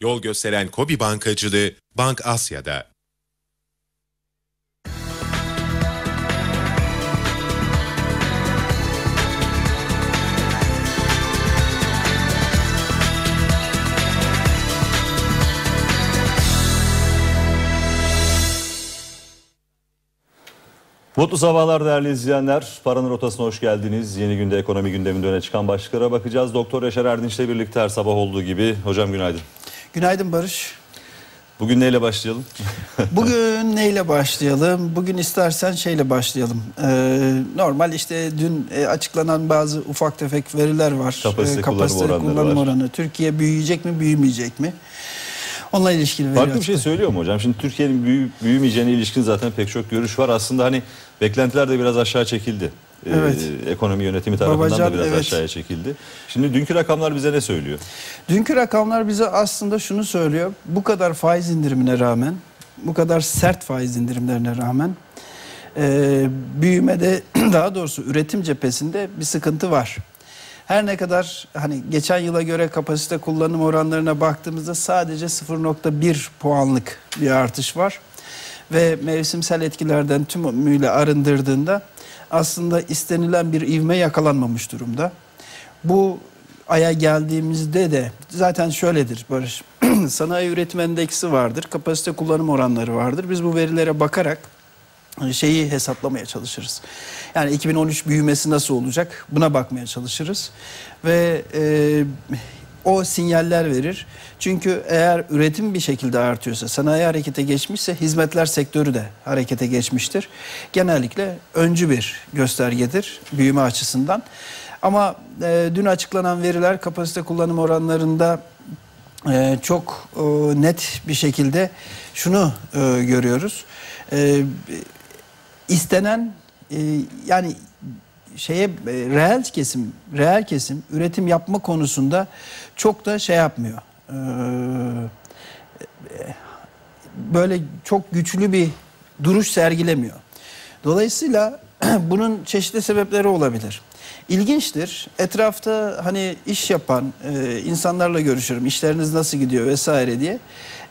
Yol gösteren Kobi Bankacılığı Bank Asya'da. Mutlu sabahlar değerli izleyenler. Paranın rotasına hoş geldiniz. Yeni günde ekonomi gündeminde öne çıkan başlıklara bakacağız. Doktor Yaşar Erdinç'le birlikte her sabah olduğu gibi. Hocam günaydın. Günaydın Barış. Bugün neyle başlayalım? Bugün neyle başlayalım? Bugün istersen şeyle başlayalım. Ee, normal işte dün e, açıklanan bazı ufak tefek veriler var. Kapasite Ee, kullanım oranları kullanım var. oranı. Türkiye büyüyecek mi, büyümeyecek mi? Onunla ilişkili veri Farklı bir şey söylüyor mu hocam? Şimdi Türkiye'nin büyü, büyümeyeceğine ilişkin zaten pek çok görüş var. Aslında hani beklentiler de biraz aşağı çekildi. Ee, Evet. ekonomi yönetimi tarafından da Babacan, biraz evet. aşağıya çekildi. Şimdi dünkü rakamlar bize ne söylüyor? Dünkü rakamlar bize aslında şunu söylüyor. Bu kadar faiz indirimine rağmen, bu kadar sert faiz indirimlerine rağmen e, büyümede daha doğrusu üretim cephesinde bir sıkıntı var. Her ne kadar hani geçen yıla göre kapasite kullanım oranlarına baktığımızda sadece 0.1 puanlık bir artış var. Ve mevsimsel etkilerden tümüyle arındırdığında aslında istenilen bir ivme yakalanmamış durumda. Bu aya geldiğimizde de zaten şöyledir Barış. Sanayi üretim endeksi vardır, kapasite kullanım oranları vardır. Biz bu verilere bakarak e, şeyi hesaplamaya çalışırız. Yani 2013 büyümesi nasıl olacak buna bakmaya çalışırız. Ve e, o sinyaller verir. Çünkü eğer üretim bir şekilde artıyorsa, sanayi harekete geçmişse hizmetler sektörü de harekete geçmiştir. Genellikle öncü bir göstergedir büyüme açısından. Ama e, dün açıklanan veriler kapasite kullanım oranlarında e, çok e, net bir şekilde şunu e, görüyoruz. E, istenen e, yani şeye e, reel kesim reel kesim üretim yapma konusunda çok da şey yapmıyor. E, e, böyle çok güçlü bir duruş sergilemiyor. Dolayısıyla bunun çeşitli sebepleri olabilir. İlginçtir. Etrafta hani iş yapan e, insanlarla görüşürüm. İşleriniz nasıl gidiyor vesaire diye.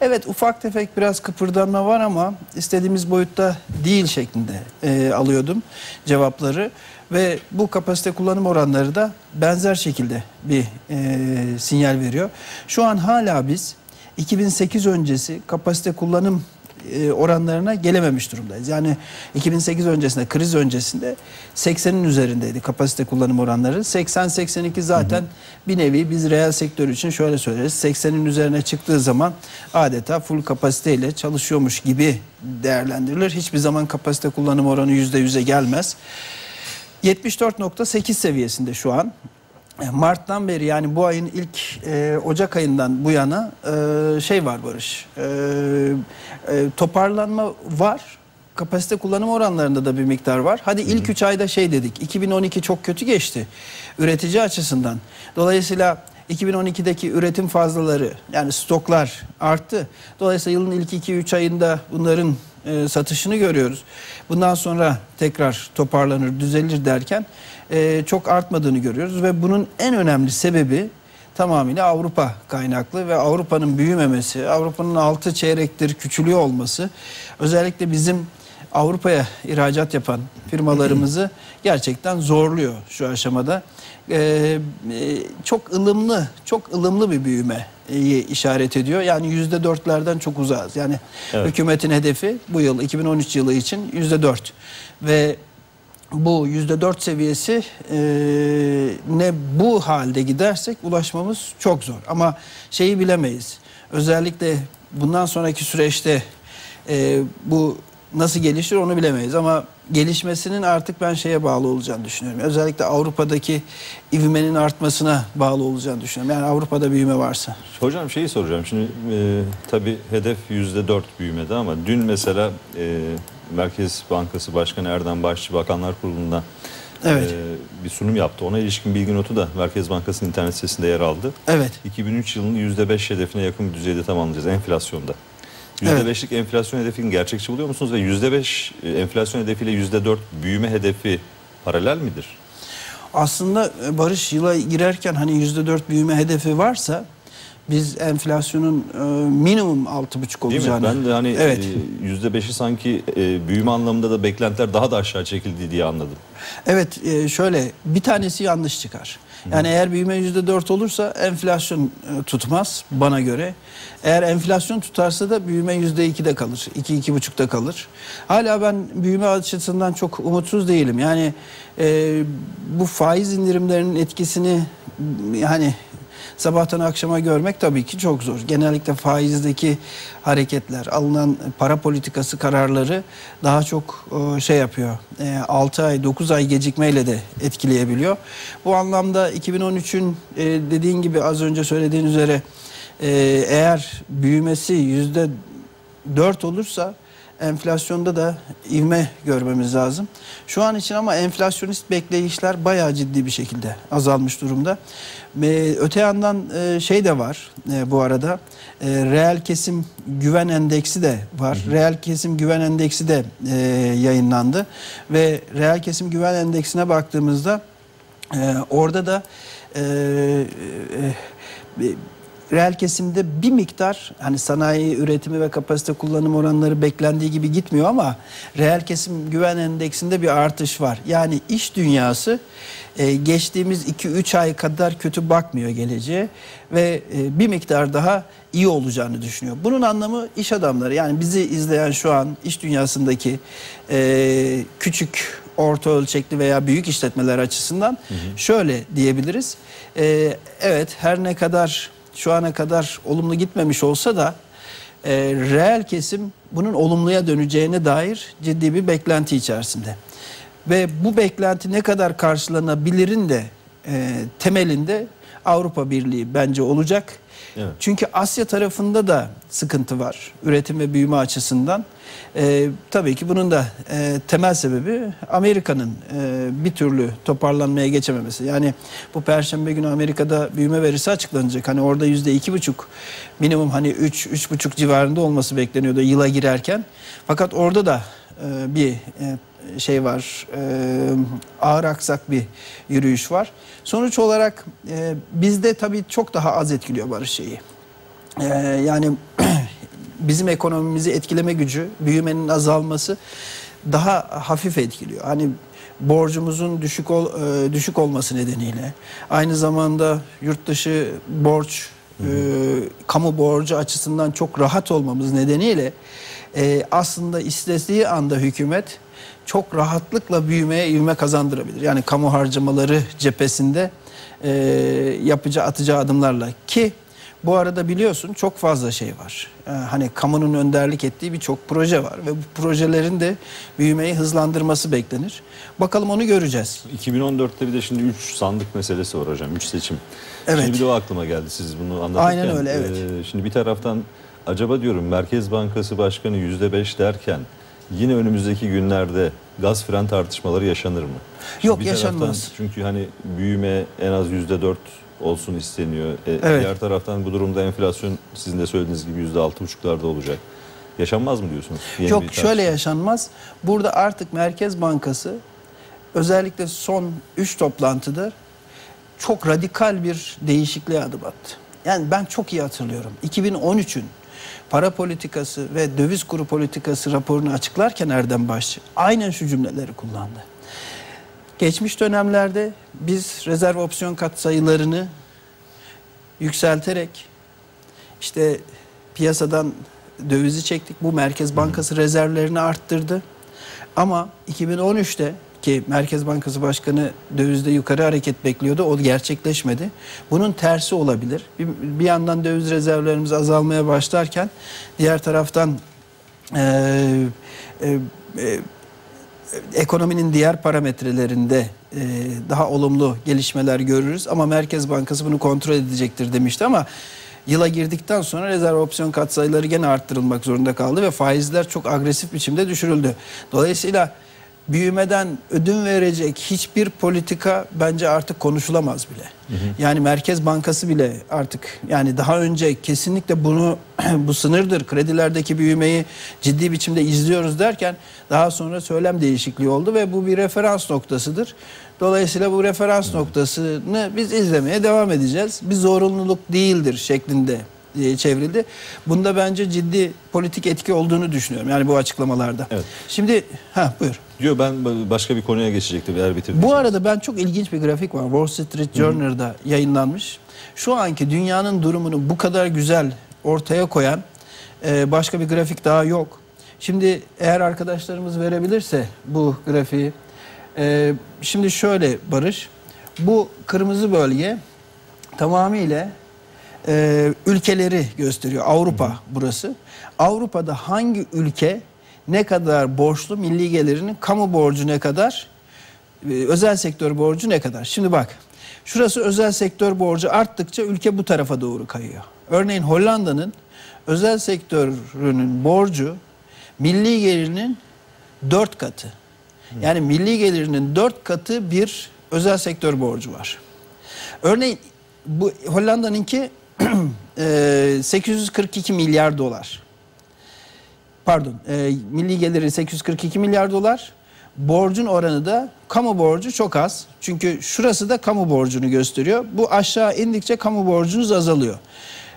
Evet ufak tefek biraz kıpırdanma var ama istediğimiz boyutta değil şeklinde e, alıyordum cevapları. Ve bu kapasite kullanım oranları da benzer şekilde bir e, sinyal veriyor. Şu an hala biz 2008 öncesi kapasite kullanım e, oranlarına gelememiş durumdayız. Yani 2008 öncesinde, kriz öncesinde 80'in üzerindeydi kapasite kullanım oranları. 80-82 zaten bir nevi biz reel sektör için şöyle söyleriz. 80'in üzerine çıktığı zaman adeta full kapasiteyle çalışıyormuş gibi değerlendirilir. Hiçbir zaman kapasite kullanım oranı %100'e gelmez. 74.8 seviyesinde şu an. Mart'tan beri yani bu ayın ilk e, Ocak ayından bu yana e, şey var Barış. E, e, toparlanma var. Kapasite kullanım oranlarında da bir miktar var. Hadi ilk 3 ayda şey dedik. 2012 çok kötü geçti üretici açısından. Dolayısıyla 2012'deki üretim fazlaları yani stoklar arttı. Dolayısıyla yılın ilk 2-3 ayında bunların e, satışını görüyoruz. Bundan sonra tekrar toparlanır, düzelir derken e, çok artmadığını görüyoruz ve bunun en önemli sebebi tamamıyla Avrupa kaynaklı ve Avrupa'nın büyümemesi, Avrupa'nın altı çeyrektir küçülüyor olması özellikle bizim Avrupa'ya ihracat yapan firmalarımızı gerçekten zorluyor şu aşamada. Ee, e, çok ılımlı, çok ılımlı bir büyüme e, işaret ediyor. Yani yüzde dörtlerden çok uzağız. Yani Evet. hükümetin hedefi bu yıl 2013 yılı için yüzde dört ve bu yüzde dört seviyesi e, ne bu halde gidersek ulaşmamız çok zor. Ama şeyi bilemeyiz. Özellikle bundan sonraki süreçte e, bu nasıl gelişir onu bilemeyiz. Ama gelişmesinin artık ben şeye bağlı olacağını düşünüyorum. Özellikle Avrupa'daki ivmenin artmasına bağlı olacağını düşünüyorum. Yani Avrupa'da büyüme varsa. Hocam şeyi soracağım. Şimdi e, tabii hedef %4 büyümedi ama dün mesela e, Merkez Bankası Başkanı Erdem Başçı Bakanlar Kurulu'nda Evet. e, bir sunum yaptı. Ona ilişkin bilgi notu da Merkez Bankası'nın internet sitesinde yer aldı. Evet. 2003 yılının %5 hedefine yakın bir düzeyde tamamlayacağız enflasyonda. Evet. %5'lik enflasyon hedefini gerçekçi buluyor musunuz ve %5 e, enflasyon hedefiyle %4 büyüme hedefi paralel midir? Aslında e, Barış yıla girerken hani yüzde dört büyüme hedefi varsa biz enflasyonun e, minimum 6,5 Değil mi? olacağını. Ben de hani evet. e, yüzde beşi sanki e, büyüme anlamında da beklentiler daha da aşağı çekildi diye anladım. Evet e, şöyle bir tanesi yanlış çıkar. Yani eğer büyüme yüzde dört olursa enflasyon e, tutmaz bana göre. Eğer enflasyon tutarsa da büyüme yüzde ikide kalır. iki iki buçukta kalır. Hala ben büyüme açısından çok umutsuz değilim. Yani e, bu faiz indirimlerinin etkisini yani sabahtan akşama görmek tabii ki çok zor. Genellikle faizdeki hareketler, alınan para politikası kararları daha çok e, şey yapıyor. 6 ay, 9 ay gecikmeyle de etkileyebiliyor. Bu anlamda 2013'ün e, dediğin gibi az önce söylediğin üzere e, eğer büyümesi yüzde 4 olursa enflasyonda da ivme görmemiz lazım. Şu an için ama enflasyonist bekleyişler bayağı ciddi bir şekilde azalmış durumda. Ve öte yandan e, şey de var e, bu arada. E, reel kesim güven endeksi de var. Reel kesim güven endeksi de e, yayınlandı. Ve reel kesim güven endeksine baktığımızda e, orada da e, e, reel kesimde bir miktar hani sanayi üretimi ve kapasite kullanım oranları beklendiği gibi gitmiyor ama reel kesim güven endeksinde bir artış var. Yani iş dünyası e, geçtiğimiz 2-3 ay kadar kötü bakmıyor geleceğe ve e, bir miktar daha iyi olacağını düşünüyor. Bunun anlamı iş adamları yani bizi izleyen şu an iş dünyasındaki e, küçük orta ölçekli veya büyük işletmeler açısından şöyle diyebiliriz. E, evet her ne kadar şu ana kadar olumlu gitmemiş olsa da e, reel kesim bunun olumluya döneceğine dair ciddi bir beklenti içerisinde. Ve bu beklenti ne kadar karşılanabilirin de e, temelinde Avrupa Birliği bence olacak. Çünkü Asya tarafında da sıkıntı var üretim ve büyüme açısından. Ee, tabii ki bunun da e, temel sebebi Amerika'nın e, bir türlü toparlanmaya geçememesi. Yani bu Perşembe günü Amerika'da büyüme verisi açıklanacak. Hani orada yüzde iki buçuk minimum hani üç, üç buçuk civarında olması bekleniyordu yıla girerken. Fakat orada da e, bir e, şey var, e, ağır aksak bir yürüyüş var. Sonuç olarak e, bizde tabii çok daha az etkiliyor barış şeyi. E, yani bizim ekonomimizi etkileme gücü, büyümenin azalması daha hafif etkiliyor. Hani borcumuzun düşük ol, e, düşük olması nedeniyle, aynı zamanda yurt dışı borç, e, kamu borcu açısından çok rahat olmamız nedeniyle e, aslında istediği anda hükümet çok rahatlıkla büyümeye ivme kazandırabilir. Yani kamu harcamaları cephesinde e, yapacağı atacağı adımlarla ki bu arada biliyorsun çok fazla şey var. Ee, hani kamunun önderlik ettiği birçok proje var ve bu projelerin de büyümeyi hızlandırması beklenir. Bakalım onu göreceğiz. 2014'te bir de şimdi 3 sandık meselesi var hocam. 3 seçim. Evet. Şimdi bir de o aklıma geldi siz bunu anlatırken. Aynen öyle, evet. e, şimdi bir taraftan acaba diyorum Merkez Bankası Başkanı %5 derken yine önümüzdeki günlerde gaz fren tartışmaları yaşanır mı? Şimdi Yok, yaşanmaz. çünkü hani büyüme en az %4 olsun isteniyor. E, Evet. Diğer taraftan bu durumda enflasyon sizin de söylediğiniz gibi %6,5'larda olacak. Yaşanmaz mı diyorsunuz? Yeni Yok şöyle yaşanmaz. Burada artık Merkez Bankası özellikle son 3 toplantıda çok radikal bir değişikliğe adım attı. Yani ben çok iyi hatırlıyorum. 2013'ün para politikası ve döviz kuru politikası raporunu açıklarken Erdem Başçı aynen şu cümleleri kullandı. Geçmiş dönemlerde biz rezerv opsiyon katsayılarını yükselterek işte piyasadan dövizi çektik. Bu Merkez Bankası rezervlerini arttırdı. Ama 2013'te ki Merkez Bankası Başkanı dövizde yukarı hareket bekliyordu. O gerçekleşmedi. Bunun tersi olabilir. Bir, bir yandan döviz rezervlerimiz azalmaya başlarken diğer taraftan eee, e, e, ekonominin diğer parametrelerinde e, daha olumlu gelişmeler görürüz ama Merkez Bankası bunu kontrol edecektir demişti ama yıla girdikten sonra rezerv opsiyon katsayıları gene arttırılmak zorunda kaldı ve faizler çok agresif biçimde düşürüldü. Dolayısıyla büyümeden ödün verecek hiçbir politika bence artık konuşulamaz bile. Yani Merkez Bankası bile artık yani daha önce kesinlikle bunu bu sınırdır kredilerdeki büyümeyi ciddi biçimde izliyoruz derken daha sonra söylem değişikliği oldu ve bu bir referans noktasıdır. Dolayısıyla bu referans noktasını biz izlemeye devam edeceğiz. Bir zorunluluk değildir şeklinde çevrildi. Bunda bence ciddi politik etki olduğunu düşünüyorum. Yani bu açıklamalarda. Evet. Şimdi ha buyur. Diyor ben başka bir konuya geçecektim eğer bitirdin. Bu arada ben çok ilginç bir grafik var. Wall Street Journal'da yayınlanmış. Şu anki dünyanın durumunu bu kadar güzel ortaya koyan e, başka bir grafik daha yok. Şimdi eğer arkadaşlarımız verebilirse bu grafiği. e, şimdi şöyle Barış. Bu kırmızı bölge tamamıyla e, ülkeleri gösteriyor. Avrupa burası. Avrupa'da hangi ülke ne kadar borçlu milli gelirinin kamu borcu ne kadar e, özel sektör borcu ne kadar? Şimdi bak şurası özel sektör borcu arttıkça ülke bu tarafa doğru kayıyor. Örneğin Hollanda'nın özel sektörünün borcu milli gelirinin dört katı. Yani milli gelirinin dört katı bir özel sektör borcu var. Örneğin bu Hollanda'nınki 842 milyar dolar. Pardon, e, milli geliri 842 milyar dolar. Borcun oranı da kamu borcu çok az. Çünkü şurası da kamu borcunu gösteriyor. Bu aşağı indikçe kamu borcunuz azalıyor.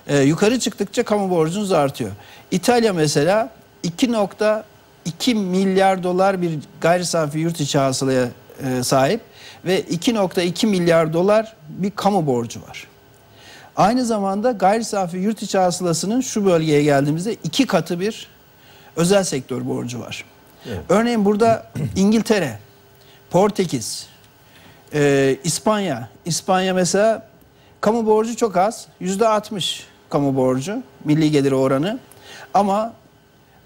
E, yukarı çıktıkça kamu borcunuz artıyor. İtalya mesela 2.2 milyar dolar bir gayri safi yurt içi hasılaya e, sahip ve 2.2 milyar dolar bir kamu borcu var. Aynı zamanda gayri safi yurt içi hasılasının şu bölgeye geldiğimizde iki katı bir özel sektör borcu var. Evet. Örneğin burada İngiltere, Portekiz, e, İspanya. İspanya mesela kamu borcu çok az. Yüzde 60 kamu borcu, milli geliri oranı. Ama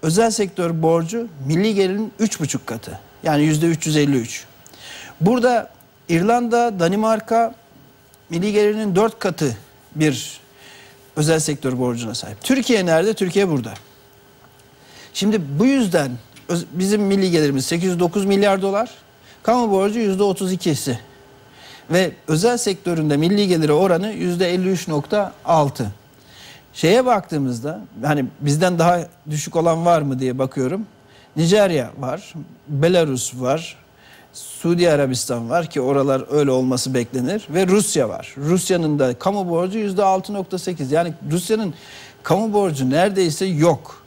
özel sektör borcu milli gelirin 3,5 katı. Yani yüzde 353. Burada İrlanda, Danimarka milli gelirinin 4 katı bir özel sektör borcuna sahip. Türkiye nerede? Türkiye burada. Şimdi bu yüzden bizim milli gelirimiz 809 milyar dolar. Kamu borcu %32'si. Ve özel sektöründe milli geliri oranı %53.6. Şeye baktığımızda hani bizden daha düşük olan var mı diye bakıyorum. Nijerya var, Belarus var, Suudi Arabistan var ki oralar öyle olması beklenir ve Rusya var. Rusya'nın da kamu borcu %6.8 yani Rusya'nın kamu borcu neredeyse yok.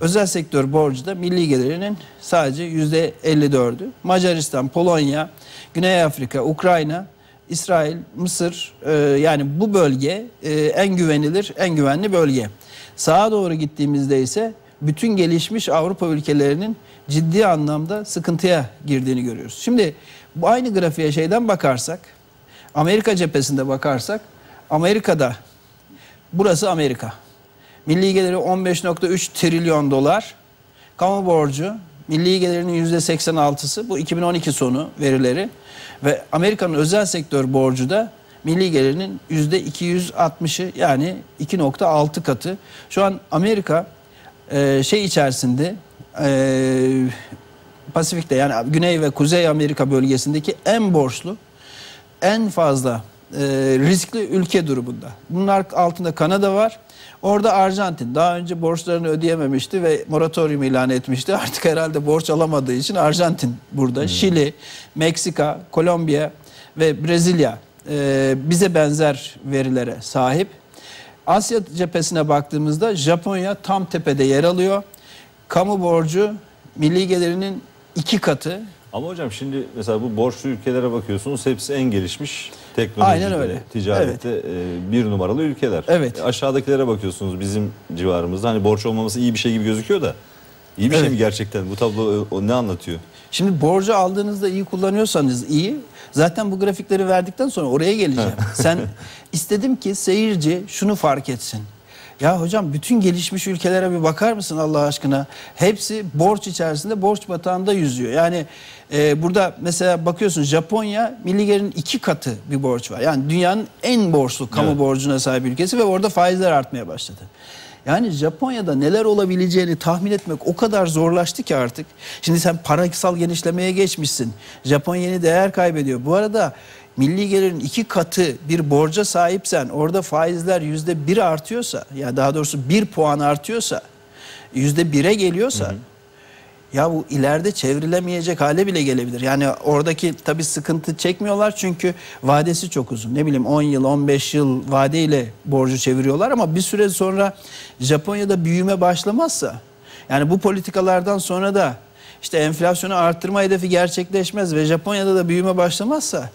Özel sektör borcu da milli gelirinin sadece %54'ü. Macaristan, Polonya, Güney Afrika, Ukrayna, İsrail, Mısır e, yani bu bölge e, en güvenilir, en güvenli bölge. Sağa doğru gittiğimizde ise bütün gelişmiş Avrupa ülkelerinin ciddi anlamda sıkıntıya girdiğini görüyoruz. Şimdi bu aynı grafiğe şeyden bakarsak, Amerika cephesinde bakarsak, Amerika'da burası Amerika. Milli geliri 15.3 trilyon dolar. Kamu borcu milli gelirinin %86'sı bu 2012 sonu verileri ve Amerika'nın özel sektör borcu da milli gelirinin %260'ı yani 2.6 katı. Şu an Amerika e, şey içerisinde e, Pasifik'te yani Güney ve Kuzey Amerika bölgesindeki en borçlu en fazla e, riskli ülke durumunda. Bunlar altında Kanada var. Orada Arjantin daha önce borçlarını ödeyememişti ve moratorium ilan etmişti. Artık herhalde borç alamadığı için Arjantin burada. Şili, Meksika, Kolombiya ve Brezilya e, bize benzer verilere sahip. Asya cephesine baktığımızda Japonya tam tepede yer alıyor. Kamu borcu milli gelirinin iki katı. Ama hocam şimdi mesela bu borçlu ülkelere bakıyorsunuz hepsi en gelişmiş teknolojide, Aynen öyle. ticarette e, bir numaralı ülkeler. Evet. E, aşağıdakilere bakıyorsunuz bizim civarımızda hani borç olmaması iyi bir şey gibi gözüküyor da iyi bir şey Evet. mi gerçekten? Bu tablo e, o ne anlatıyor? Şimdi borcu aldığınızda iyi kullanıyorsanız iyi. Zaten bu grafikleri verdikten sonra oraya geleceğim. Sen istedim ki seyirci şunu fark etsin. Ya hocam bütün gelişmiş ülkelere bir bakar mısın Allah aşkına? Hepsi borç içerisinde borç batağında yüzüyor. Yani e, burada mesela bakıyorsun Japonya milli gelirin iki katı bir borç var. Yani dünyanın en borçlu kamu Evet. borcuna sahip ülkesi ve orada faizler artmaya başladı. Yani Japonya'da neler olabileceğini tahmin etmek o kadar zorlaştı ki artık. Şimdi sen parasal genişlemeye geçmişsin. Japonya yeni değer kaybediyor. Bu arada milli gelirin iki katı bir borca sahipsen orada faizler yüzde bir artıyorsa ya daha doğrusu bir puan artıyorsa yüzde bire geliyorsa Ya bu ileride çevrilemeyecek hale bile gelebilir. Yani oradaki tabii sıkıntı çekmiyorlar çünkü vadesi çok uzun. Ne bileyim 10 yıl 15 yıl vadeyle borcu çeviriyorlar ama bir süre sonra Japonya'da büyüme başlamazsa yani bu politikalardan sonra da işte enflasyonu arttırma hedefi gerçekleşmez ve Japonya'da da büyüme başlamazsa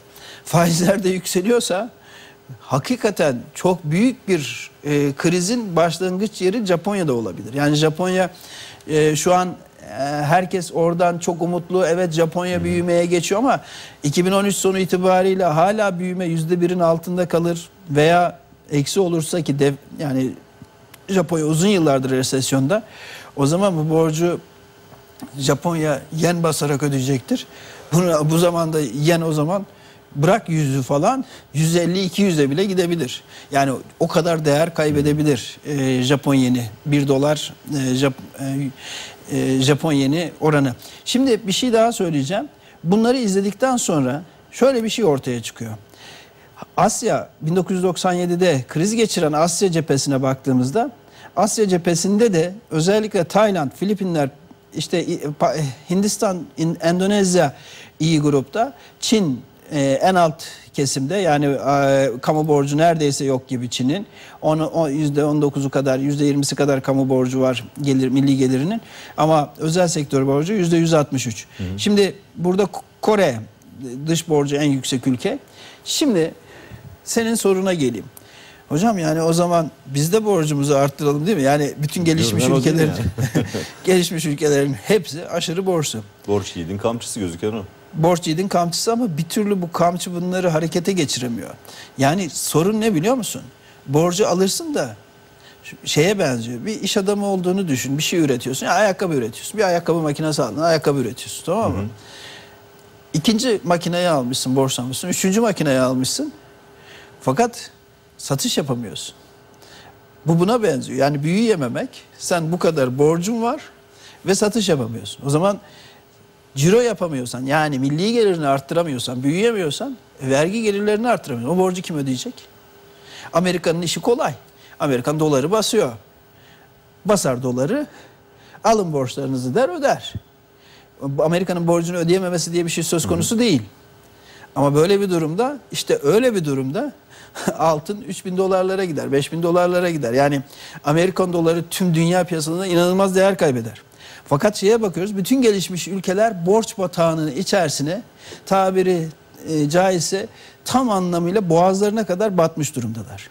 faizler de yükseliyorsa hakikaten çok büyük bir e, krizin başlangıç yeri Japonya'da olabilir. Yani Japonya e, şu an e, herkes oradan çok umutlu. Evet Japonya büyümeye geçiyor ama 2013 sonu itibariyle hala büyüme %1'in altında kalır veya eksi olursa ki dev, yani Japonya uzun yıllardır resesyonda. O zaman bu borcu Japonya yen basarak ödeyecektir. Bunu, bu zamanda yen o zaman bırak yüzü falan 150-200'e bile gidebilir. Yani o kadar değer kaybedebilir e, Japon yeni. 1 dolar e, Jap, e, e, Japon yeni oranı. Şimdi bir şey daha söyleyeceğim. Bunları izledikten sonra şöyle bir şey ortaya çıkıyor. Asya 1997'de kriz geçiren Asya cephesine baktığımızda Asya cephesinde de özellikle Tayland, Filipinler, işte Hindistan, Endonezya iyi grupta. Çin e, en alt kesimde yani e, kamu borcu neredeyse yok gibi Çin'in. Onu o %19'u kadar, %20'si kadar kamu borcu var gelir milli gelirinin. Ama özel sektör borcu %163. Hı hı. Şimdi burada Kore dış borcu en yüksek ülke. Şimdi senin soruna geleyim. Hocam yani o zaman biz de borcumuzu arttıralım değil mi? Yani bütün gelişmiş Görünen ülkelerin gelişmiş ülkelerin hepsi aşırı borçlu. Borç yiğidin kamçısı gözüken o. Borç yiğidin kamçısı ama bir türlü bu kamçı bunları harekete geçiremiyor. Yani sorun ne biliyor musun? Borcu alırsın da şeye benziyor. Bir iş adamı olduğunu düşün. Bir şey üretiyorsun. Ya ayakkabı üretiyorsun. Bir ayakkabı makinesi aldın. Ayakkabı üretiyorsun. Tamam mı? Hı hı. İkinci makineyi almışsın, borçlanmışsın. Üçüncü makineyi almışsın. Fakat satış yapamıyorsun. Bu buna benziyor. Yani büyüyememek, sen bu kadar borcun var ve satış yapamıyorsun. O zaman ciro yapamıyorsan yani milli gelirini arttıramıyorsan, büyüyemiyorsan vergi gelirlerini arttıramıyorsun. O borcu kim ödeyecek? Amerika'nın işi kolay. Amerikan doları basıyor. Basar doları, alın borçlarınızı der öder. Amerika'nın borcunu ödeyememesi diye bir şey söz konusu değil. Ama böyle bir durumda işte öyle bir durumda altın 3000 dolarlara gider, 5000 dolarlara gider. Yani Amerikan doları tüm dünya piyasasında inanılmaz değer kaybeder. Fakat şeye bakıyoruz bütün gelişmiş ülkeler borç batağının içerisine tabiri e, caizse tam anlamıyla boğazlarına kadar batmış durumdalar.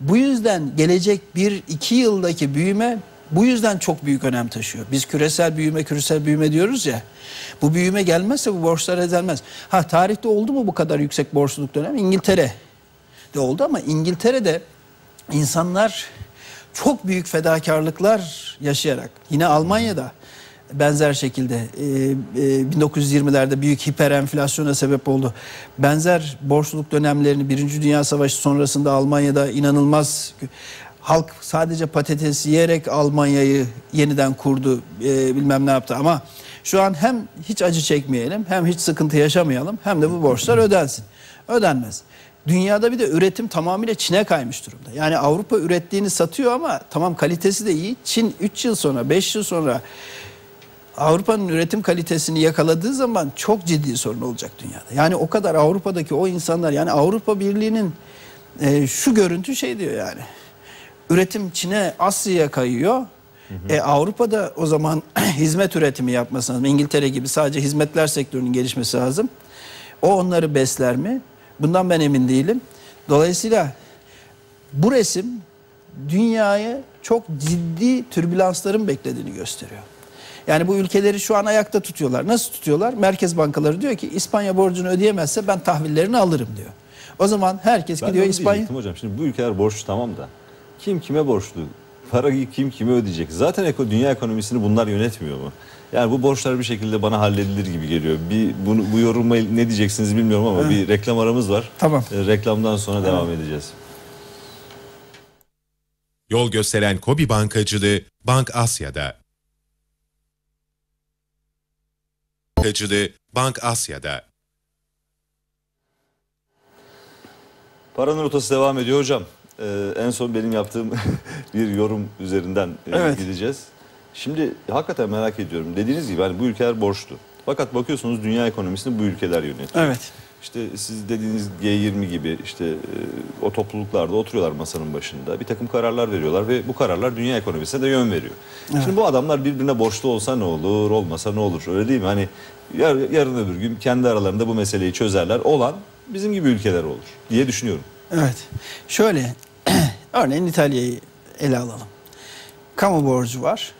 Bu yüzden gelecek bir iki yıldaki büyüme bu yüzden çok büyük önem taşıyor. Biz küresel büyüme, küresel büyüme diyoruz ya. Bu büyüme gelmezse bu borçlar ödenmez. Ha tarihte oldu mu bu kadar yüksek borçluluk dönemi? İngiltere de oldu ama İngiltere'de insanlar çok büyük fedakarlıklar yaşayarak yine Almanya'da benzer şekilde e, e, 1920'lerde büyük hiperenflasyona sebep oldu. Benzer borçluluk dönemlerini Birinci Dünya Savaşı sonrasında Almanya'da inanılmaz halk sadece patates yiyerek Almanya'yı yeniden kurdu e, bilmem ne yaptı ama şu an hem hiç acı çekmeyelim hem hiç sıkıntı yaşamayalım hem de bu borçlar ödensin. Ödenmez. Dünyada bir de üretim tamamıyla Çin'e kaymış durumda. Yani Avrupa ürettiğini satıyor ama tamam kalitesi de iyi. Çin 3 yıl sonra 5 yıl sonra Avrupa'nın üretim kalitesini yakaladığı zaman çok ciddi sorun olacak dünyada. Yani o kadar Avrupa'daki o insanlar yani Avrupa Birliği'nin e, şu görüntü şey diyor yani. Üretim Çin'e Asya'ya kayıyor. Hı hı. E, Avrupa'da o zaman hizmet üretimi yapması lazım. İngiltere gibi sadece hizmetler sektörünün gelişmesi lazım. O onları besler mi? Bundan ben emin değilim. Dolayısıyla bu resim dünyayı çok ciddi türbülansların beklediğini gösteriyor. Yani bu ülkeleri şu an ayakta tutuyorlar. Nasıl tutuyorlar? Merkez bankaları diyor ki İspanya borcunu ödeyemezse ben tahvillerini alırım diyor. O zaman herkes ben gidiyor İspanya. hocam. Şimdi bu ülkeler borçlu tamam da kim kime borçlu? Parayı kim kime ödeyecek? Zaten eko, dünya ekonomisini bunlar yönetmiyor mu? Yani bu borçlar bir şekilde bana halledilir gibi geliyor. Bir bunu bu yoruma ne diyeceksiniz bilmiyorum ama evet. bir reklam aramız var. Tamam. E, reklamdan sonra evet. devam edeceğiz. Yol gösteren Kobi Bankacılığı Bank Asya'da. Bankacılığı Bank Asya'da. Paranın rotası devam ediyor hocam. Ee, en son benim yaptığım bir yorum üzerinden e, evet. gideceğiz. Şimdi hakikaten merak ediyorum. Dediğiniz gibi hani bu ülkeler borçlu. Fakat bakıyorsunuz dünya ekonomisini bu ülkeler yönetiyor. Evet. İşte siz dediğiniz G20 gibi işte e, o topluluklarda oturuyorlar masanın başında. Bir takım kararlar veriyorlar ve bu kararlar dünya ekonomisine de yön veriyor. Şimdi bu adamlar birbirine borçlu olsa ne olur, olmasa ne olur? Öyle değil mi? Hani yar, yarın öbür gün kendi aralarında bu meseleyi çözerler. Olan bizim gibi ülkeler olur diye düşünüyorum. Evet. Şöyle örneğin İtalya'yı ele alalım. Kamu borcu var.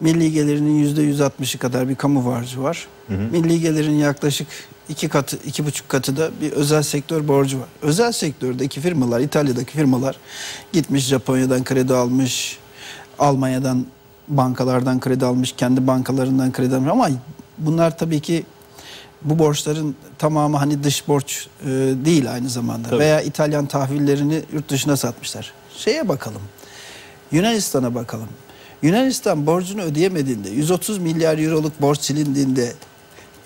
Milli gelirinin yüzde 160'ı kadar bir kamu borcu var. Milli gelirin yaklaşık iki katı, iki buçuk katı da bir özel sektör borcu var. Özel sektördeki firmalar, İtalya'daki firmalar gitmiş Japonya'dan kredi almış, Almanya'dan bankalardan kredi almış, kendi bankalarından kredi almış ama bunlar tabii ki bu borçların tamamı hani dış borç e, değil aynı zamanda Tabii. veya İtalyan tahvillerini yurt dışına satmışlar. Şeye bakalım. Yunanistan'a bakalım. Yunanistan borcunu ödeyemediğinde 130 milyar euroluk borç silindiğinde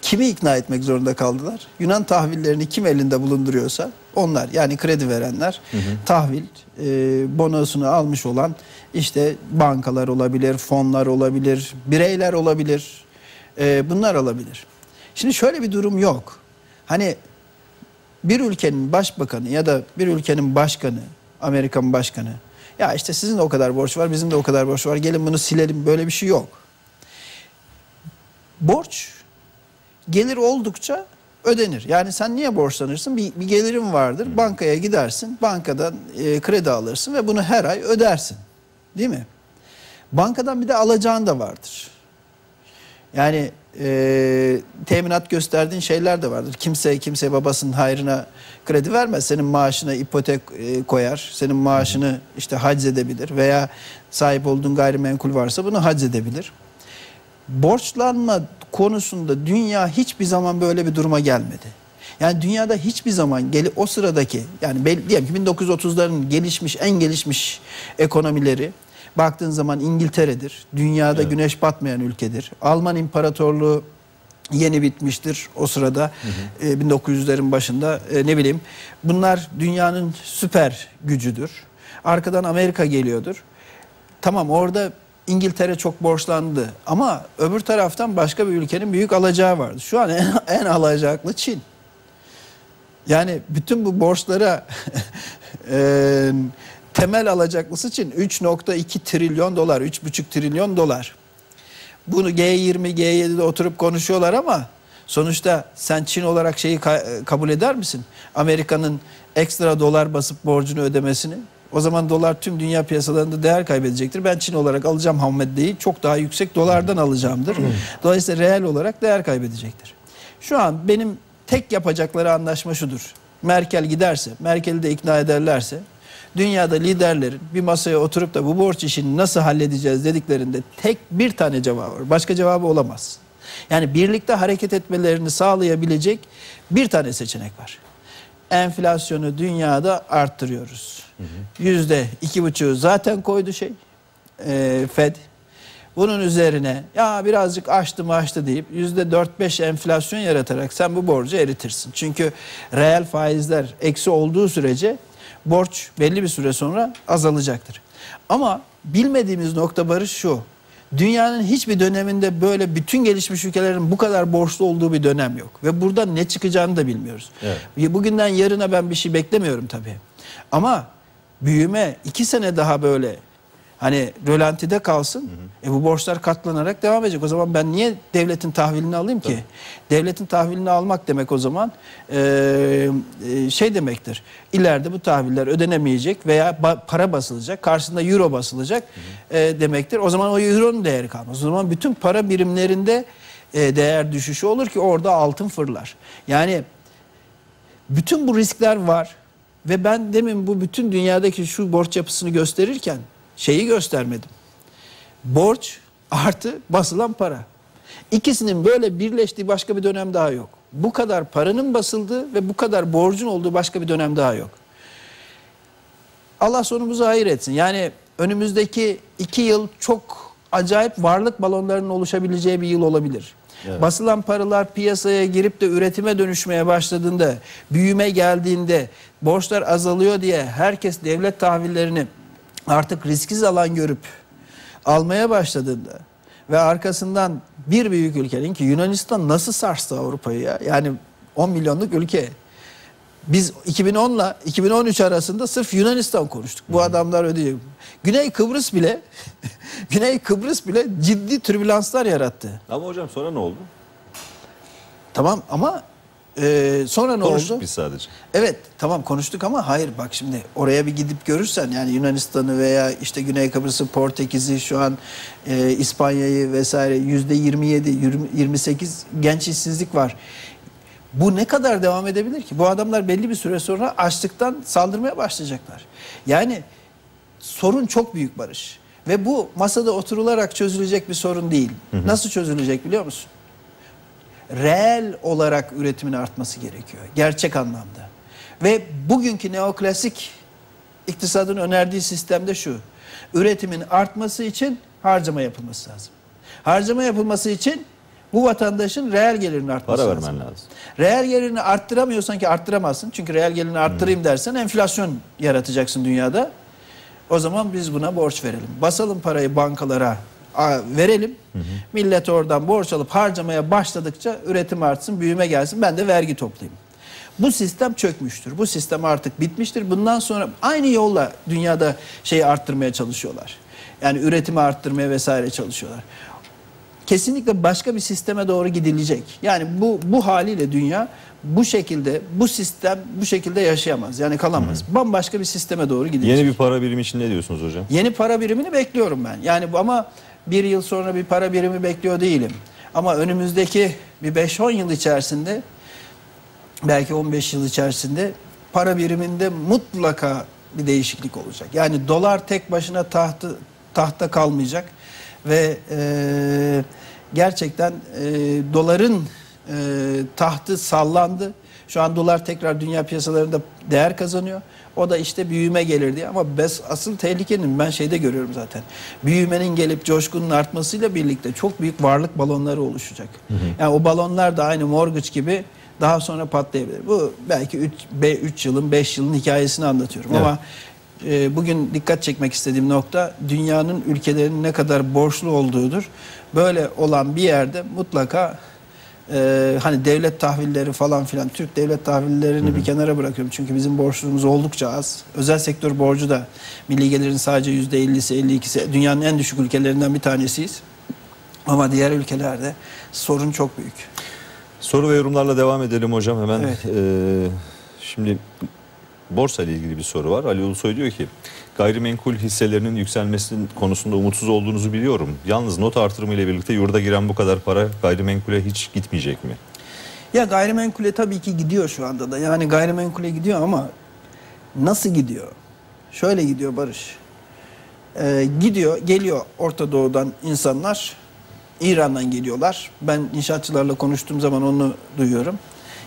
kimi ikna etmek zorunda kaldılar? Yunan tahvillerini kim elinde bulunduruyorsa onlar yani kredi verenler tahvil e, bonosunu almış olan işte bankalar olabilir, fonlar olabilir, bireyler olabilir. E, bunlar olabilir. Şimdi şöyle bir durum yok. Hani bir ülkenin başbakanı ya da bir ülkenin başkanı, Amerikan başkanı ya işte sizin de o kadar borç var, bizim de o kadar borç var. Gelin bunu silelim. Böyle bir şey yok. Borç gelir oldukça ödenir. Yani sen niye borçlanırsın? Bir, bir gelirin vardır. Bankaya gidersin. Bankadan e, kredi alırsın ve bunu her ay ödersin. Değil mi? Bankadan bir de alacağın da vardır. Yani e, teminat gösterdiğin şeyler de vardır. Kimse kimse babasının hayrına kredi vermez. Senin maaşına ipotek e, koyar. Senin maaşını işte hac edebilir veya sahip olduğun gayrimenkul varsa bunu hac edebilir. Borçlanma konusunda dünya hiçbir zaman böyle bir duruma gelmedi. Yani dünyada hiçbir zaman geli o sıradaki yani diyelim ki 1930'ların gelişmiş en gelişmiş ekonomileri baktığın zaman İngiltere'dir. Dünyada güneş batmayan ülkedir. Alman İmparatorluğu yeni bitmiştir o sırada e, 1900'lerin başında e, ne bileyim bunlar dünyanın süper gücüdür. Arkadan Amerika geliyordur. Tamam orada İngiltere çok borçlandı ama öbür taraftan başka bir ülkenin büyük alacağı vardı. Şu an en, en alacaklı Çin. Yani bütün bu borçlara e, temel alacaklısı Çin 3.2 trilyon dolar, 3.5 trilyon dolar. Bunu G20, G7'de oturup konuşuyorlar ama sonuçta sen Çin olarak şeyi ka- kabul eder misin? Amerika'nın ekstra dolar basıp borcunu ödemesini. O zaman dolar tüm dünya piyasalarında değer kaybedecektir. Ben Çin olarak alacağım ham maddeyi çok daha yüksek dolardan alacağımdır. Dolayısıyla reel olarak değer kaybedecektir. Şu an benim tek yapacakları anlaşma şudur. Merkel giderse, Merkel'i de ikna ederlerse dünyada liderlerin bir masaya oturup da bu borç işini nasıl halledeceğiz dediklerinde tek bir tane cevabı var. Başka cevabı olamaz. Yani birlikte hareket etmelerini sağlayabilecek bir tane seçenek var. Enflasyonu dünyada arttırıyoruz. Yüzde iki buçuğu zaten koydu şey e, Fed. Bunun üzerine ya birazcık açtı mı açtı deyip yüzde dört beş enflasyon yaratarak sen bu borcu eritirsin. Çünkü reel faizler eksi olduğu sürece borç belli bir süre sonra azalacaktır. Ama bilmediğimiz nokta barış şu. Dünyanın hiçbir döneminde böyle bütün gelişmiş ülkelerin bu kadar borçlu olduğu bir dönem yok. Ve buradan ne çıkacağını da bilmiyoruz. Evet. Bugünden yarına ben bir şey beklemiyorum tabii. Ama büyüme iki sene daha böyle hani rölantide kalsın. E bu borçlar katlanarak devam edecek. O zaman ben niye devletin tahvilini alayım ki? Devletin tahvilini almak demek o zaman e, e, şey demektir. İleride bu tahviller ödenemeyecek veya ba- para basılacak. Karşısında euro basılacak e, demektir. O zaman o euronun değeri kalmaz. O zaman bütün para birimlerinde e, değer düşüşü olur ki orada altın fırlar. Yani bütün bu riskler var ve ben demin bu bütün dünyadaki şu borç yapısını gösterirken şeyi göstermedim. Borç artı basılan para. İkisinin böyle birleştiği başka bir dönem daha yok. Bu kadar paranın basıldığı ve bu kadar borcun olduğu başka bir dönem daha yok. Allah sonumuzu hayır etsin. Yani önümüzdeki iki yıl çok acayip varlık balonlarının oluşabileceği bir yıl olabilir. Evet. Basılan paralar piyasaya girip de üretime dönüşmeye başladığında, büyüme geldiğinde, borçlar azalıyor diye herkes devlet tahvillerini artık risksiz alan görüp almaya başladığında ve arkasından bir büyük ülkenin ki Yunanistan nasıl sarstı Avrupa'yı ya? Yani 10 milyonluk ülke. Biz 2010 ile 2013 arasında sırf Yunanistan konuştuk. Bu adamlar ödeyecek. Güney Kıbrıs bile Güney Kıbrıs bile ciddi türbülanslar yarattı. Ama hocam sonra ne oldu? Tamam ama e, sonra ne Konuştuk oldu? biz sadece. Evet tamam konuştuk ama hayır bak şimdi oraya bir gidip görürsen yani Yunanistan'ı veya işte Güney Kıbrıs'ı, Portekiz'i şu an e, İspanya'yı vesaire yüzde 27, 20, 28 genç işsizlik var. Bu ne kadar devam edebilir ki? Bu adamlar belli bir süre sonra açlıktan saldırmaya başlayacaklar. Yani sorun çok büyük Barış. Ve bu masada oturularak çözülecek bir sorun değil. Nasıl çözülecek biliyor musun? Reel olarak üretimin artması gerekiyor. Gerçek anlamda. Ve bugünkü neoklasik iktisadın önerdiği sistemde şu. Üretimin artması için harcama yapılması lazım. Harcama yapılması için bu vatandaşın reel gelirinin artması Para lazım. vermen lazım. Reel gelirini arttıramıyorsan ki arttıramazsın. Çünkü reel gelirini arttırayım dersen enflasyon yaratacaksın dünyada. O zaman biz buna borç verelim. Basalım parayı bankalara verelim. Millet oradan borç alıp harcamaya başladıkça üretim artsın, büyüme gelsin. Ben de vergi toplayayım. Bu sistem çökmüştür. Bu sistem artık bitmiştir. Bundan sonra aynı yolla dünyada şeyi arttırmaya çalışıyorlar. Yani üretimi arttırmaya vesaire çalışıyorlar kesinlikle başka bir sisteme doğru gidilecek. Yani bu bu haliyle dünya bu şekilde bu sistem bu şekilde yaşayamaz. Yani kalamaz. Bambaşka bir sisteme doğru gidilecek. Yeni bir para birimi için ne diyorsunuz hocam? Yeni para birimini bekliyorum ben. Yani ama bir yıl sonra bir para birimi bekliyor değilim. Ama önümüzdeki bir 5-10 yıl içerisinde belki 15 yıl içerisinde para biriminde mutlaka bir değişiklik olacak. Yani dolar tek başına tahtı tahta kalmayacak ve e, gerçekten e, doların e, tahtı sallandı. Şu an dolar tekrar dünya piyasalarında değer kazanıyor. O da işte büyüme gelir diye. Ama bes, asıl tehlikenin ben şeyde görüyorum zaten. Büyümenin gelip coşkunun artmasıyla birlikte çok büyük varlık balonları oluşacak. Yani o balonlar da aynı mortgage gibi daha sonra patlayabilir. Bu belki 3 3 yılın 5 yılın hikayesini anlatıyorum Evet. ama e, bugün dikkat çekmek istediğim nokta dünyanın ülkelerinin ne kadar borçlu olduğudur. Böyle olan bir yerde mutlaka e, hani devlet tahvilleri falan filan Türk devlet tahvillerini bir kenara bırakıyorum. Çünkü bizim borçluluğumuz oldukça az. Özel sektör borcu da milli gelirin sadece %50'si 52'si dünyanın en düşük ülkelerinden bir tanesiyiz. Ama diğer ülkelerde sorun çok büyük. Soru ve yorumlarla devam edelim hocam hemen. Evet. Ee, şimdi borsa ile ilgili bir soru var. Ali Ulusoy diyor ki gayrimenkul hisselerinin yükselmesinin konusunda umutsuz olduğunuzu biliyorum. Yalnız not artırımı ile birlikte yurda giren bu kadar para gayrimenkule hiç gitmeyecek mi? Ya gayrimenkule tabii ki gidiyor şu anda da. Yani gayrimenkule gidiyor ama nasıl gidiyor? Şöyle gidiyor Barış. Ee, gidiyor, geliyor Orta Doğu'dan insanlar. İran'dan geliyorlar. Ben inşaatçılarla konuştuğum zaman onu duyuyorum.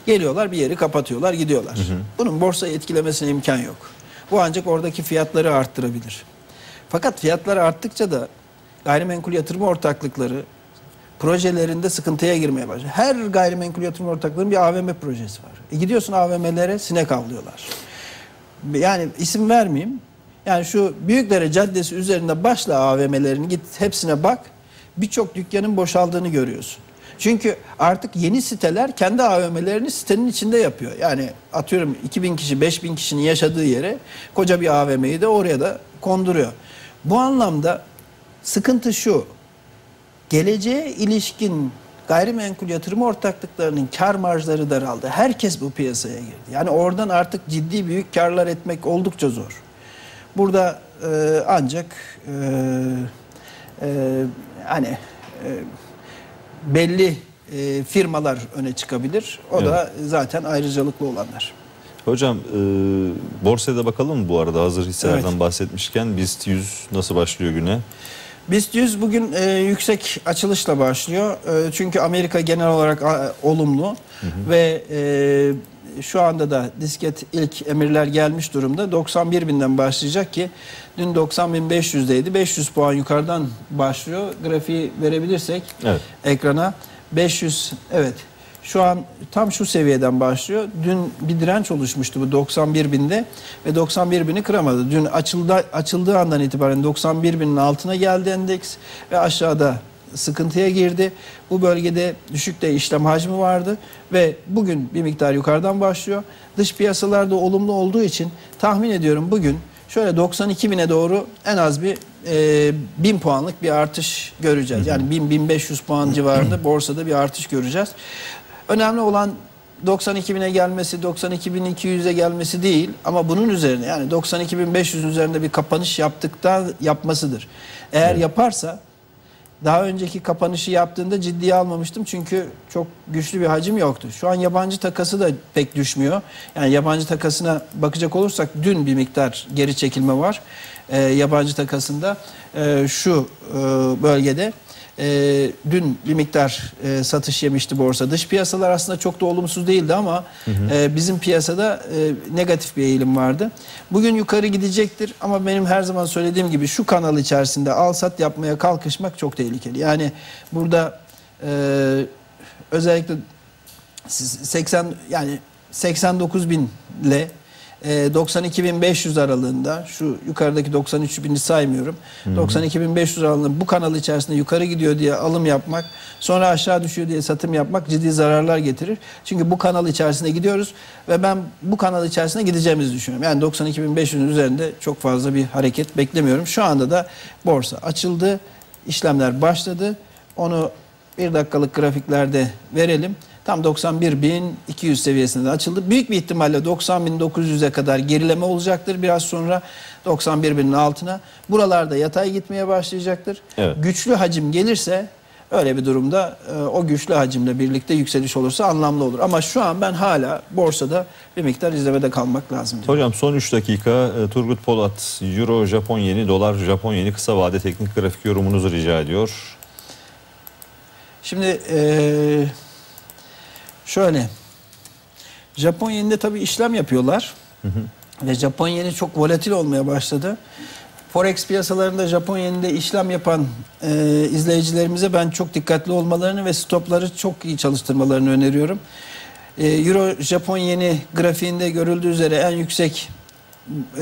Geliyorlar bir yeri kapatıyorlar gidiyorlar. Bunun borsayı etkilemesine imkan yok. Bu ancak oradaki fiyatları arttırabilir. Fakat fiyatlar arttıkça da gayrimenkul yatırım ortaklıkları projelerinde sıkıntıya girmeye başlıyor. Her gayrimenkul yatırım ortaklığının bir AVM projesi var. E gidiyorsun AVM'lere sinek avlıyorlar. Yani isim vermeyeyim. Yani şu Büyükdere Caddesi üzerinde başla AVM'lerini git hepsine bak. Birçok dükkanın boşaldığını görüyorsun. Çünkü artık yeni siteler kendi AVM'lerini sitenin içinde yapıyor. Yani atıyorum 2000 kişi 5000 kişinin yaşadığı yere koca bir AVM'yi de oraya da konduruyor. Bu anlamda sıkıntı şu. Geleceğe ilişkin gayrimenkul yatırım ortaklıklarının kar marjları daraldı. Herkes bu piyasaya girdi. Yani oradan artık ciddi büyük karlar etmek oldukça zor. Burada e, ancak e, e, hani e, belli e, firmalar öne çıkabilir. O da zaten ayrıcalıklı olanlar. Hocam e, borsaya da bakalım mı bu arada hazır hisselerden Evet. bahsetmişken BIST 100 nasıl başlıyor güne? BIST 100 bugün e, yüksek açılışla başlıyor. E, çünkü Amerika genel olarak a, olumlu ve e, şu anda da disket ilk emirler gelmiş durumda. 91 binden başlayacak ki dün 90.500'deydi. 500 puan yukarıdan başlıyor. Grafiği verebilirsek Evet. ekrana 500 evet şu an tam şu seviyeden başlıyor. Dün bir direnç oluşmuştu bu 91 binde ve 91 bini kıramadı. Dün açıldı, açıldığı andan itibaren 91 binin altına geldi endeks ve aşağıda sıkıntıya girdi. Bu bölgede düşük de işlem hacmi vardı ve bugün bir miktar yukarıdan başlıyor. Dış piyasalarda olumlu olduğu için tahmin ediyorum bugün şöyle 92 bine doğru en az bir e, 1000 puanlık bir artış göreceğiz. Yani 1000-1500 puan civarında borsada bir artış göreceğiz. Önemli olan 92 bine gelmesi, 92.200'e gelmesi değil ama bunun üzerine yani 92.500'ün üzerinde bir kapanış yaptıktan yapmasıdır. Eğer yaparsa daha önceki kapanışı yaptığında ciddiye almamıştım çünkü çok güçlü bir hacim yoktu. Şu an yabancı takası da pek düşmüyor. Yani yabancı takasına bakacak olursak dün bir miktar geri çekilme var. Ee, yabancı takasında Ee, şu e, bölgede e, dün bir miktar e, satış yemişti borsa. Dış piyasalar aslında çok da olumsuz değildi ama e, bizim piyasada e, negatif bir eğilim vardı. Bugün yukarı gidecektir ama benim her zaman söylediğim gibi şu kanal içerisinde al sat yapmaya kalkışmak çok tehlikeli. Yani burada e, özellikle siz 80 yani 89 bin ile e, 92.500 aralığında şu yukarıdaki 93.000'i saymıyorum. 92.500 aralığında bu kanal içerisinde yukarı gidiyor diye alım yapmak sonra aşağı düşüyor diye satım yapmak ciddi zararlar getirir. Çünkü bu kanal içerisinde gidiyoruz ve ben bu kanal içerisinde gideceğimizi düşünüyorum. Yani 92.500'ün üzerinde çok fazla bir hareket beklemiyorum. Şu anda da borsa açıldı. işlemler başladı. Onu bir dakikalık grafiklerde verelim. Tam 91.200 seviyesinde açıldı. Büyük bir ihtimalle 90.900'e kadar gerileme olacaktır. Biraz sonra 91.000'in altına. Buralarda yatay gitmeye başlayacaktır. Evet. Güçlü hacim gelirse öyle bir durumda e, o güçlü hacimle birlikte yükseliş olursa anlamlı olur. Ama şu an ben hala borsada bir miktar izlemede kalmak lazım. diyorum. Hocam son 3 dakika e, Turgut Polat Euro Japon yeni dolar Japon yeni kısa vade teknik grafik yorumunuzu rica ediyor. Şimdi eee, şöyle Japon yeninde tabii işlem yapıyorlar. Ve Japon yeni çok volatil olmaya başladı. Forex piyasalarında Japon yeninde işlem yapan eee, izleyicilerimize ben çok dikkatli olmalarını ve stopları çok iyi çalıştırmalarını öneriyorum. Eee, Euro Japon yeni grafiğinde görüldüğü üzere en yüksek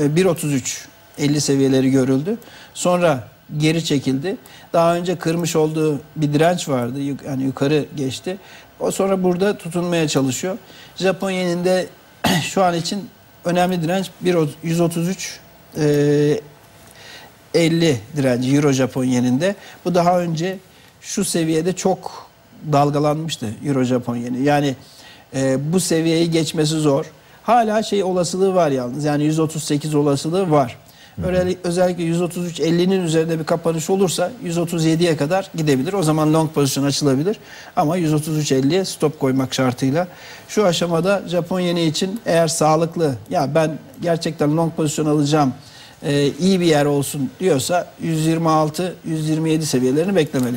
e, 1.33 50 seviyeleri görüldü. Sonra geri çekildi. Daha önce kırmış olduğu bir direnç vardı. Yani yukarı geçti. O sonra burada tutunmaya çalışıyor. Japon yeninde şu an için önemli direnç 1 133 e, 50 direnci Euro Japon yeninde. Bu daha önce şu seviyede çok dalgalanmıştı Euro Japon yeni. Yani e, bu seviyeyi geçmesi zor. Hala şey olasılığı var yalnız. Yani 138 olasılığı var. Öyle, özellikle 133 50'nin üzerinde bir kapanış olursa 137'ye kadar gidebilir. O zaman long pozisyon açılabilir. Ama 133 50'ye stop koymak şartıyla. Şu aşamada Japon yeni için eğer sağlıklı ya ben gerçekten long pozisyon alacağım e, iyi bir yer olsun diyorsa 126 127 seviyelerini beklemeli.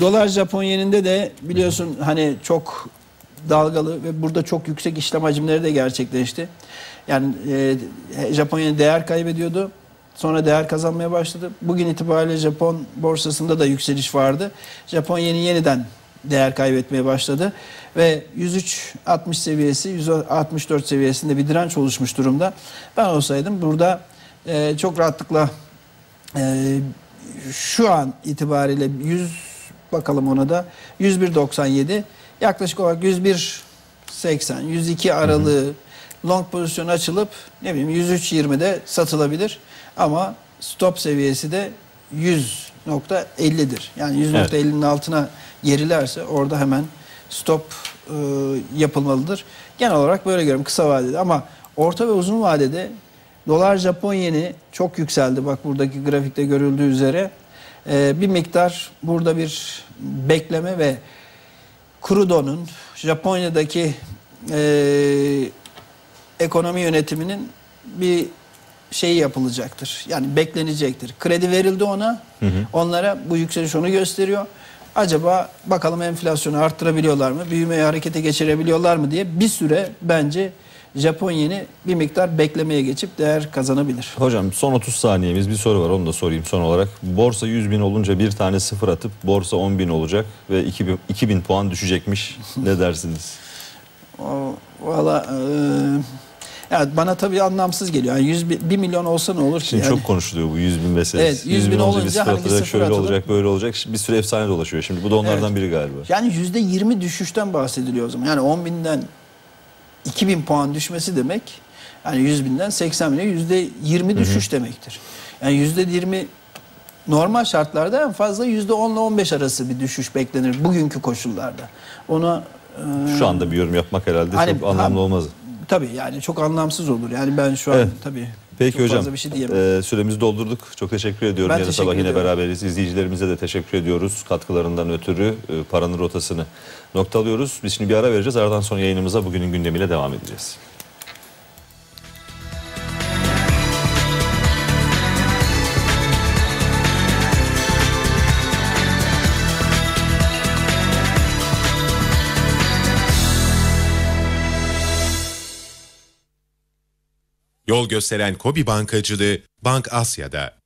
Dolar Japon yeninde de biliyorsun hani çok dalgalı ve burada çok yüksek işlem hacimleri de gerçekleşti. Yani e, Japonya değer kaybediyordu. Sonra değer kazanmaya başladı. Bugün itibariyle Japon borsasında da yükseliş vardı. Japon yeni yeniden değer kaybetmeye başladı ve 103.60 seviyesi 164 seviyesinde bir direnç oluşmuş durumda. Ben olsaydım burada e, çok rahatlıkla e, şu an itibariyle 100 bakalım ona da 101.97 yaklaşık olarak 101.80 102 aralığı long pozisyon açılıp ne bileyim 103.20'de satılabilir ama stop seviyesi de 100.50'dir. Yani 100.50'nin altına gerilerse orada hemen stop e, yapılmalıdır. Genel olarak böyle görüyorum kısa vadede ama orta ve uzun vadede dolar Japon yeni çok yükseldi. Bak buradaki grafikte görüldüğü üzere E, bir miktar burada bir bekleme ve Kurudo'nun Japonya'daki e, ekonomi yönetiminin bir şeyi yapılacaktır. Yani beklenecektir. Kredi verildi ona. Onlara bu yükseliş onu gösteriyor. Acaba bakalım enflasyonu arttırabiliyorlar mı? Büyümeyi harekete geçirebiliyorlar mı diye bir süre bence Japon yeni bir miktar beklemeye geçip değer kazanabilir. Hocam son 30 saniyemiz bir soru var onu da sorayım son olarak. Borsa 100 bin olunca bir tane sıfır atıp borsa 10 bin olacak ve 2000, 2000 puan düşecekmiş. Ne dersiniz? O, valla e, ya bana tabii anlamsız geliyor. Yani 100 bin, 1 milyon olsa ne olur ki? Şimdi yani? çok konuşuluyor bu 100 bin meselesi. Evet, 100 bin olunca olunca bir sıfır şöyle atılır? olacak böyle olacak. Bir sürü efsane dolaşıyor şimdi. Bu da onlardan Evet. biri galiba. Yani yüzde yirmi düşüşten bahsediliyor o zaman. Yani 10 binden 2000 puan düşmesi demek yani 100 binden 80 bine yüzde 20 düşüş demektir. Yani yüzde 20 normal şartlarda en fazla yüzde 10 ile 15 arası bir düşüş beklenir bugünkü koşullarda. Ona e, Şu anda bir yorum yapmak herhalde Hani- çok anlamlı ha- olmaz. Tabii yani çok anlamsız olur. Yani ben şu an Evet. tabii Peki çok hocam. fazla bir şey diyemem. e, süremizi doldurduk. Çok teşekkür ediyorum. Ben Yarın teşekkür sabah yine beraberiz. İzleyicilerimize de teşekkür ediyoruz. Katkılarından ötürü e, paranın rotasını noktalıyoruz. Biz şimdi bir ara vereceğiz. Aradan sonra yayınımıza bugünün gündemiyle devam edeceğiz. Yol gösteren Kobi Bankacılığı Bank Asya'da.